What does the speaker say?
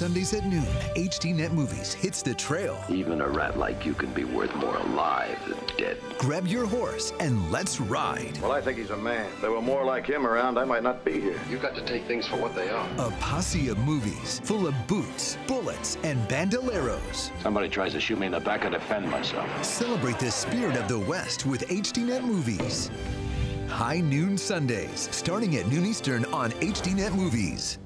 Sundays at noon, HDNet Movies hits the trail. Even a rat like you can be worth more alive than dead. Grab your horse and let's ride. Well, I think he's a man. If there were more like him around, I might not be here. You've got to take things for what they are. A posse of movies full of boots, bullets, and bandoleros. Somebody tries to shoot me in the back, I defend myself. Celebrate the spirit of the West with HDNet Movies. High Noon Sundays, starting at noon Eastern on HDNet Movies.